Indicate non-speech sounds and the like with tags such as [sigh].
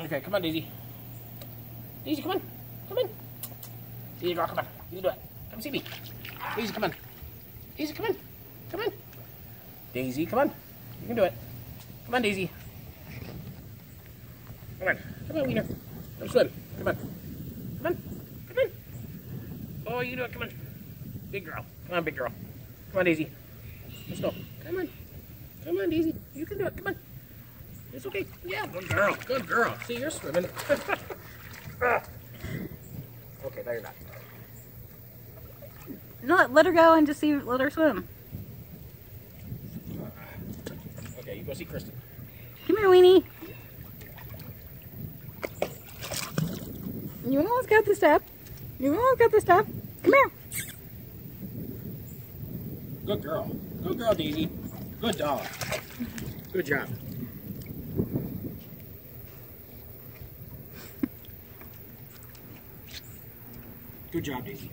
Okay, come on, Daisy. Daisy, come on. Come on. You go, come on. You do it. Come see me. Daisy, come on. Daisy, come on. Come on. Daisy, come on. You can do it. Come on, Daisy. Come on. Come on, Wiener. Come swim. Come on. Come on. Come on. Oh, you can do it. Come on. Big girl. Come on, big girl. Come on, Daisy. Let's go. Come on. Come on, Daisy. You can do it. Come on. It's okay. Yeah, good girl. Good girl. See, you're swimming. [laughs] Okay, now you're not. No, let her go and just see, let her swim. Okay, you go see Kristin. Come here, Weenie. You almost got the step. You almost got the step. Come here. Good girl. Good girl, Daisy. Good dog. Good job. Good job, Daisy.